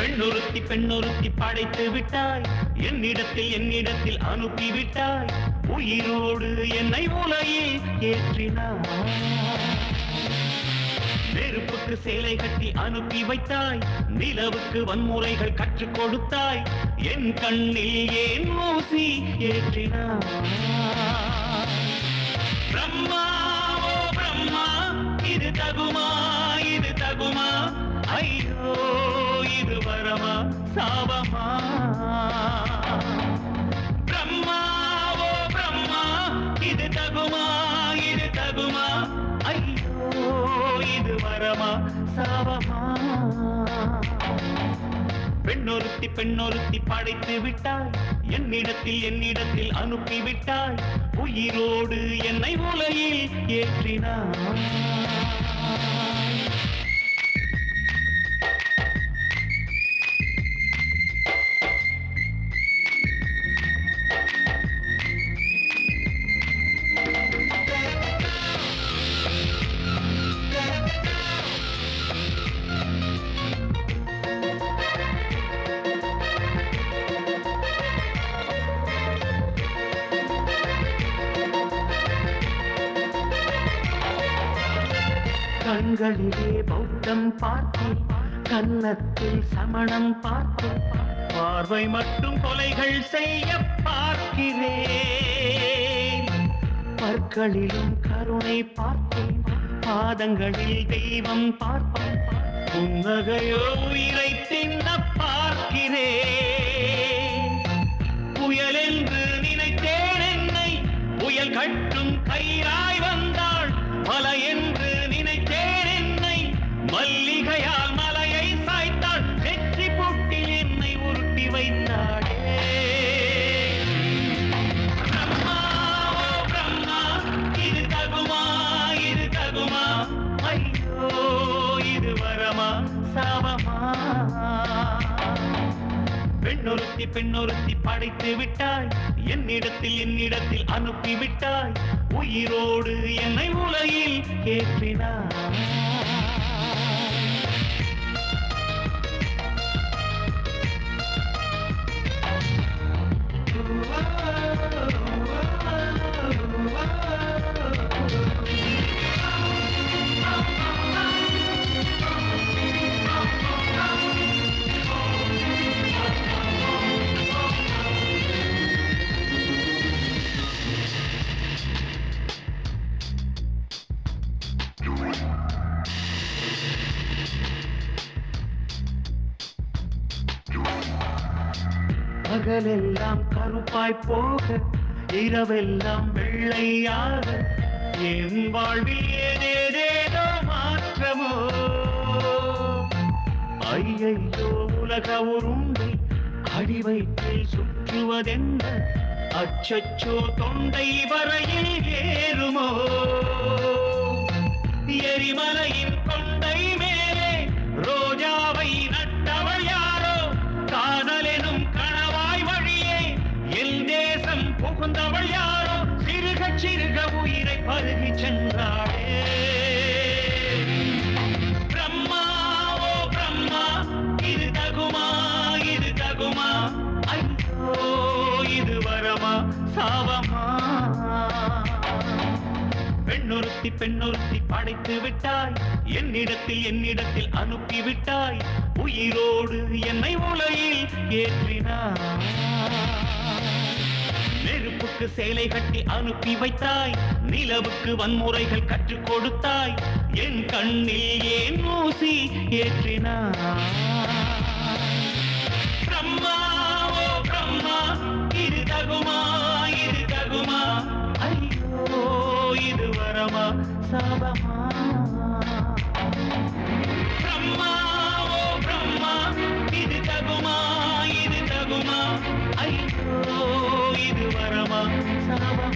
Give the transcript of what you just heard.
பெண்ணொருத்தி பெண்ணொருத்தி படைத்து விட்டாய். என்னிடத்தில் என்னிடத்தில் அனுப்பி விட்டாய். உயிரோடு என்னை உலகில் ஏற்றினாய். நெருப்புக்கு சேலை கட்டி அனுப்பி வைத்தாய். நிலவுக்கு வன்முறைகள் கற்றுக் கொடுத்தாய். என் கண்ணில் ஏன் ஊசி ஏற்றினாய்? பிரம்மா ஓ பிரம்மா இது தகுமா இது தகுமா? ஐயோ வரமா சாபமா? பிரம்மா ஓ பிரம்மா இது தகுமா இது தகுமா? ஐயோ இது வரமா சாபமா? பெண்ணொருத்தி பெண்ணொருத்தி படைத்து விட்டாய். என்னிடத்தில் என்னிடத்தில் அனுப்பிவிட்டாள் உயிரோடு என்னை உலகில் ஏற்றினாய். கண்களிலே பௌத்தம் பார்த்து கன்னத்தில் சமணம் பார்த்து பார்வை மட்டும் கொலைகள் செய்ய பார்க்கிறேன். பற்களிலும் கருணை பார்த்தேன் பாதங்களில் தெய்வம் பார்த்தேன் புன்னகையோ உயிரை தின்ன பார்க்கிறேன். புயல் என்று நினைத்தேன் என்னை புயல் கட்டும் கையா பெண்ணொருத்தி பெண்ணொருத்தி படைத்து விட்டாய். என்னிடத்தில் என்னிடத்தில் அனுப்பி விட்டாய் உயிரோடு என்னை உலகில் ஏற்றினாய் பகலெல்லாம் கருப்பாய் போக இரவெல்லாம் வெள்ளையாக. என் வாழ்வில் ஏதேதேதோ மாற்றமோ? ஐயையோ உலக உருண்டை அடிவயிற்றில் சுற்றுவதென்ன? அச்சச்சோ தொண்டை வரையில் ஏறுமோ? எரிமலையின் தொண்டை பருகி சென்றாளே. பிரம்மா ஓ பிரம்மா இது தகுமா இது தகுமா? ஐயோ இது வரமா சாபமா? பெண்ணொருத்தி பெண்ணொருத்தி படைத்து விட்டாய். என்னிடத்தில் என்னிடத்தில் அனுப்பி விட்டாய். உயிரோடு என்னை உலையில் ஏற்றினாய். நெருப்புக்கு சேலை கட்டி அனுப்பி வைத்தாய். நிலவுக்கு வன்முறைகள் கற்றுக் கொடுத்தாய். என் கண்ணில் ஏன் ஊசி ஏற்றினாய்? பிரம்மா ஓ பிரம்மா இது தகுமா இது தகுமா? வரமா சாபமா? பிரம்மா ஓ பிரம்மா இது தகுமா இது தகுமா? ஐயோ இது வரமா? சாபமா